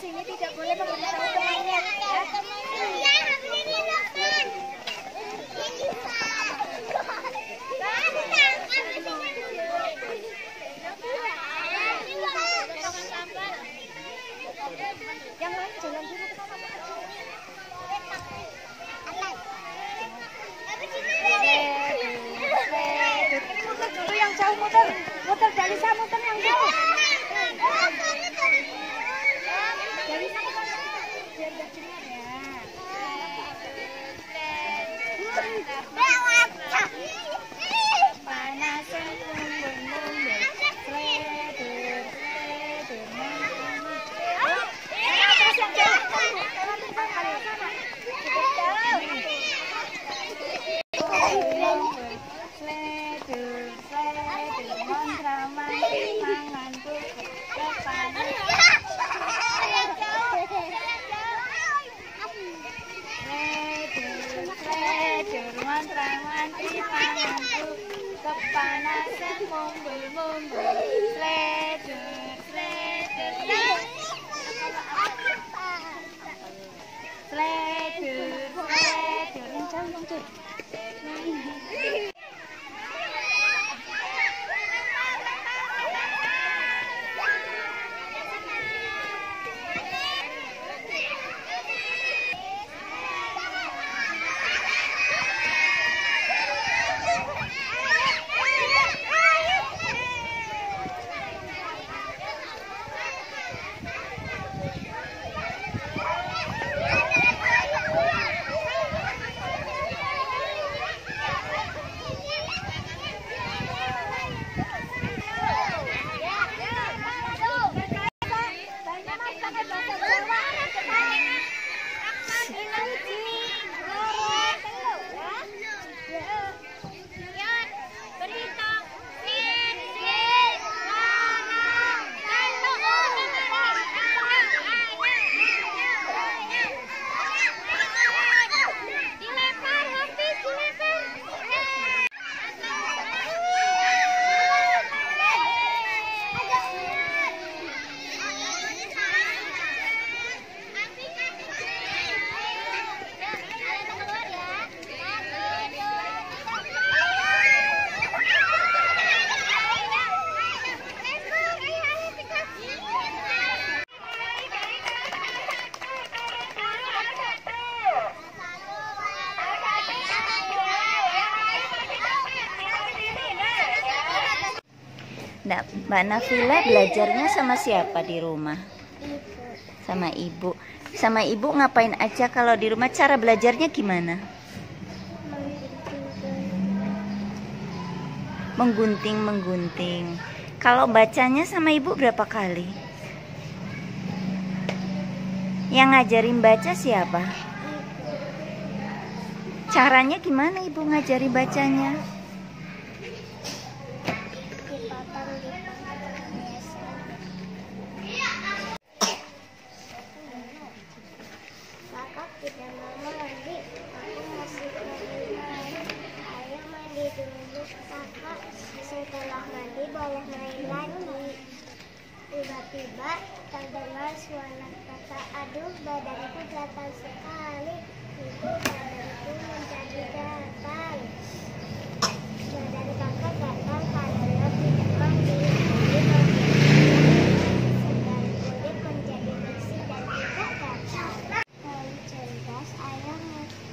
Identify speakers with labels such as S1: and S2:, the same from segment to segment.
S1: sini tidak boleh memberitahu temannya. Ya. Yang lain jalan dulu ke sana. Ini yang jauh muter, muter dari sana muter yang jauh. Dari sana kan biar nggak dengar ya. Panas yang
S2: Antipan, Kapanasan mong
S3: Nah, Mbak Nafila belajarnya sama siapa di rumah? Sama ibu. Sama ibu ngapain aja kalau di rumah? Cara belajarnya gimana? Menggunting, menggunting. Kalau bacanya sama ibu berapa kali? Yang ngajarin baca siapa? Caranya gimana ibu ngajari bacanya?
S2: Boleh main lagi. Tiba-tiba terdengar suara kata, aduh badanku gatal sekali. Ibu badanku menjadi gatal. Badan kakak gatal karena tidak mandi. Jadi badan kulit menjadi bersih dan tidak gatal. Kalau cerdas ayah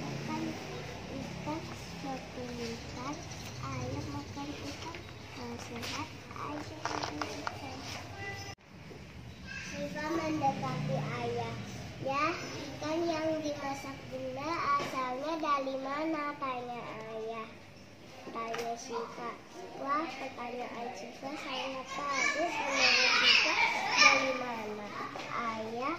S2: makan ikan satu ikan ayah makan ikan kalau sehat ayah makan ikan Siva mendekati ayah ya ikan yang dimasak bunda asalnya dari mana tanya ayah tanya Siva wah pertanyaan Siva sangat bagus menurut Siva dari mana. Ayah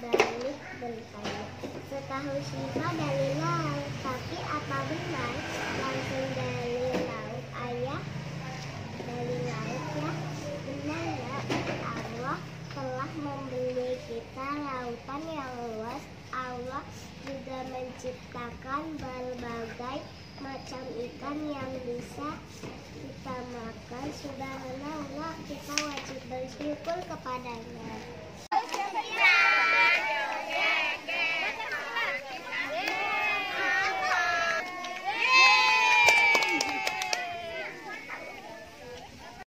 S2: balik bertanya setahu Siva dari laut tapi apa benar? Langsung dari laut ayah dari laut ya. Benar ya Allah telah memberi kita lautan yang luas. Allah juga menciptakan berbagai macam ikan yang bisa kita makan. Subhanallah kita wajib bersyukur kepadanya